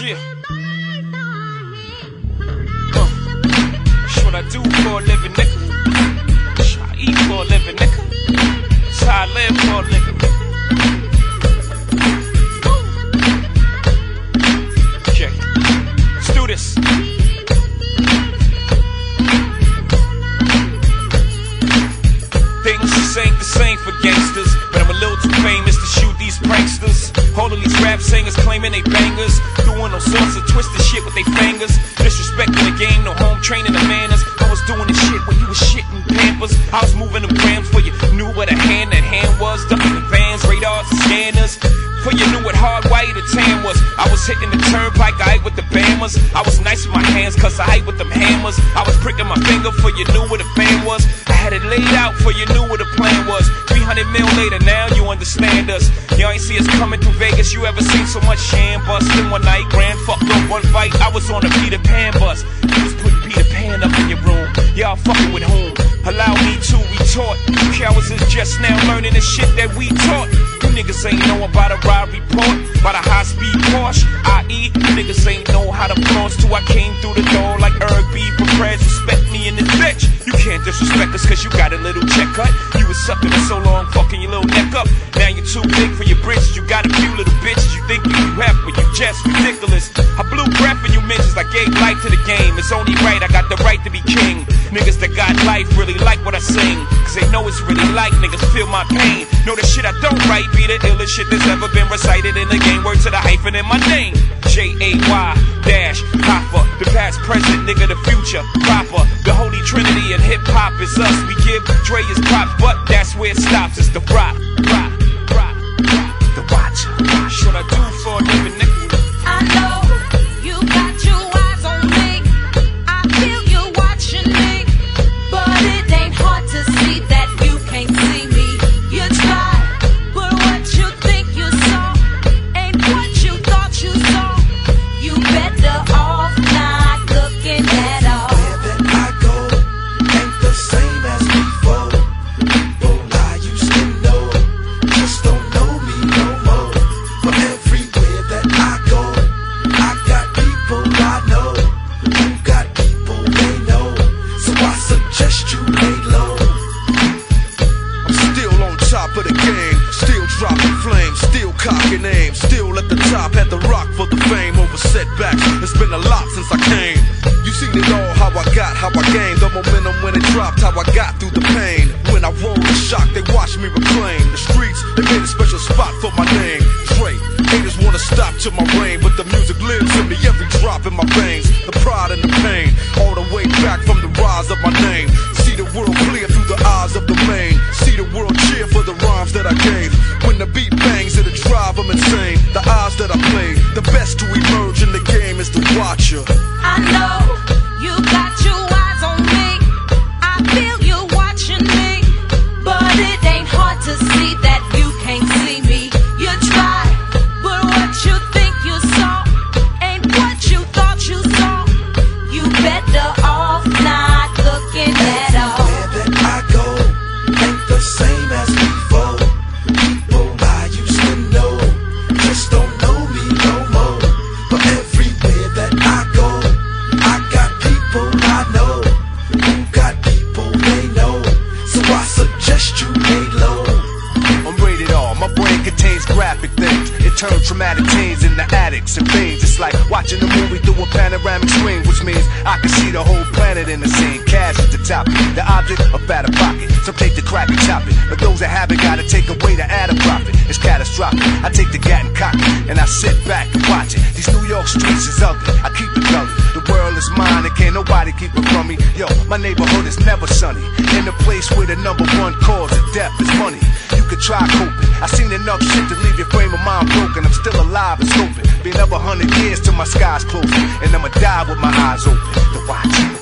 Yeah. Uh, it's what I do for a living, nigga. I eat for a living, nigga. It's how I live for a living. Check. Let's do this. Things just ain't the same for gangsters, but I'm rap singers claiming they bangers, doing all sorts of twisted shit with their fingers. Disrespecting the game, no home training the manners. I was doing this shit when you was shitting pampers. I was moving them grams for you knew what a hand that hand was. Ducking the vans, radars, scanners. For you knew what hard white or tan was. I was hitting the turnpike, I ate with the bammers. I was nice with my hands, cause I ate with them hammers. I was pricking my finger for you knew what a fan was. I had it laid out for you knew what the plan was. 300 mil later, now you understand us. Y'all ain't see us coming through Vegas. You ever seen so much sham bust in one night? Grand fucked up one fight. I was on a Peter Pan bus. You was putting Peter Pan up in your room. Y'all fucking with whom? Allow me to retort. You cowards is just now learning the shit that we taught. You niggas ain't know about a ride report, about a high speed Porsche, i.e. You niggas ain't know how to floss till I came through the door like just ridiculous. I blew breath in you mentions. I gave life to the game. It's only right. I got the right to be king. Niggas that got life really like what I sing. Cause they know it's really like niggas feel my pain. Know the shit I don't write be the illest shit that's ever been recited in the game. Word to the hyphen in my name. J A Y dash Hova. The past, present, nigga, the future. Proper. The holy trinity and hip hop is us. We give Dre his props, but that's where it stops. It's the rock, still cocking aim, still at the top, had the rock for the fame over setbacks. It's been a lot since I came. You seen it all, how I got, how I gained the momentum when it dropped, how I got through the pain. When I rolled the shock, they watched me reclaim the streets. They made a special spot for my name. Dre, haters wanna stop to my reign, but the music lives in me, every drop in my veins. The pride and the pain, all the way back from the rise of my name. Game is the watcher. I know you got your eyes on me. I feel you watching me, but it ain't hard to see that turns traumatic teens into addicts and fiends. It's like watching a movie through a panoramic screen, which means I can see the whole planet in the scene. Cash at the top, the object out of pocket. Some take the crack and chop it, but those that have it gotta take away to add a profit. It's catastrophic. I take the gat and cock it, and I sit back and watch it. These New York streets is ugly. I keep it gully. The world is mine, and can't nobody keep it from me. Yo, my neighborhood is never sunny. In the place where the number one cause of death is money. You could try coping. I seen enough shit to leave your frame hundred years till my sky's closing. And I'ma die with my eyes open. The watch.